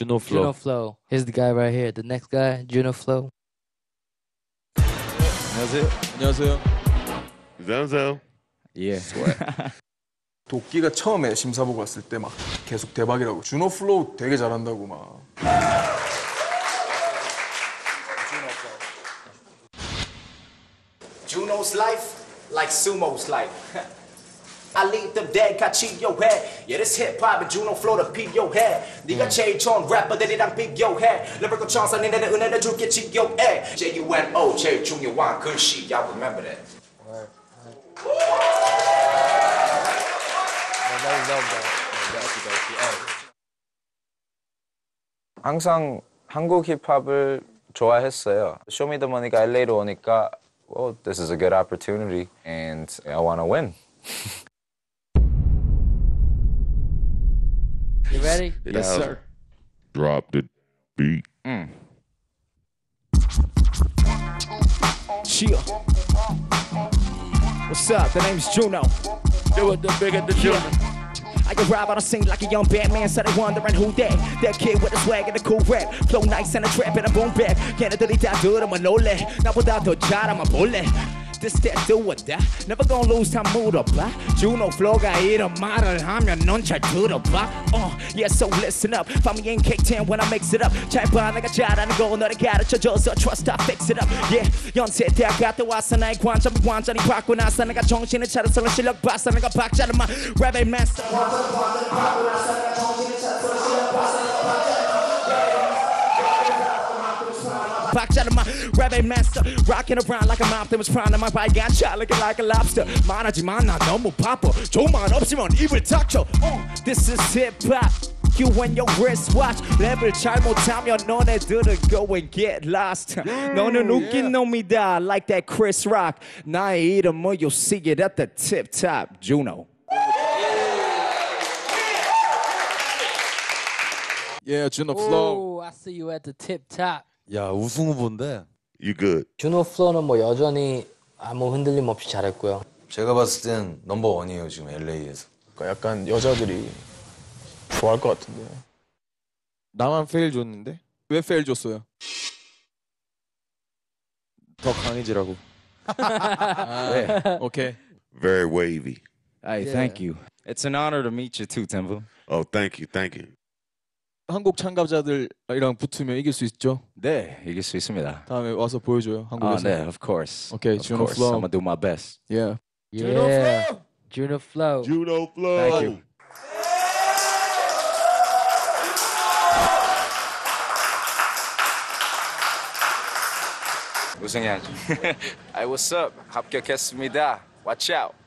Juno Flow. Juno Flow. Here's the guy right here. The next guy, Juno Flow. 안녕하세요. 안녕하세요. Zonzo. 예. 도끼가 처음에 심사 보고 왔을 때 막 계속 대박이라고 준호 플로우 되게 잘한다고 막 Juno's life like Sumo's life. I leave them dead, 같이 your head. Yeah, this hip hop and Juno flow your head. 네가 제일 좋은 래퍼들이랑 비교해. 청산 니네는 은혜를 줄게 지겨해. J U N O 제일 중요한 글씨. Y'all remember that. 항상 한국 힙합을 좋아했어요. 쇼미더머니가 LA로 오니까 well, this is a good opportunity and I want to win. You ready? Yes, sir. Drop the beat. Mm. Chill. What's up? The name's Juno. Do it the bigger the Juno. I arrive on the scene like a young Batman, so they wondering who that. That kid with the swag and the cool rap. Flow nice and a trap and a boom back. Can't delete that dude, I'm a no leg. Not without the shot, I'm a bullet. This that do or that. Never gonna lose time 물어봐. Juno flow가 이런 말을 하면 넌 잘 들어봐. Uh, yeah, so listen up. Find me in K10 when I mix it up. 잘 봐, 내가 잘하는 거 너를 가르쳐줘서 trust I fix it up. Yeah, 연세 대학 갔다 와서 나의 관점이 완전히 바뀌고 나서 내가 정신을 차려서 실력 봤어. 내가 박자를 막 랩의 master. 박 자를 막 랩의 master. Rocking around like a mop that was prime. my bike got shot looking like a lobster. 말하지만 나 너무 바빠. 조만 없으면 입을 닥쳐. Uh, this is hip hop. You and your wristwatch 랩을 잘못하면 너네들은 go and get lost 너는 웃긴 놈이다 like that Chris Rock 나의 이름은 you'll see it at the tip top Juno Yeah, Juno Flow. Oh, I see you at the tip top. 야 우승 후보인데 You good. Juno Flow는 뭐 여전히 아무 흔들림 없이 잘했고요. 제가 봤을 땐 number one이에요 지금 LA에서. 그러니까 약간 여자들이 좋아할 것 같은데 나만 fail 줬는데? 왜 fail 줬어요? 더 강해지라고. 네. 오케이 Very wavy. Hey, thank you. It's an honor to meet you too, Timbaland. Oh, thank you, thank you. 한국 참가자들이랑 붙으면 이길 수 있죠? 네, 이길 수 있습니다. 다음에 와서 보여줘요. 아, 한국에서. 네, of course. Okay, of Juno course. Flow. I'm gonna do my best. Yeah. Yeah. Juno Flow. Juno Flow. Thank you. 우승해야죠. Hey, what's up? 합격했습니다. Watch out.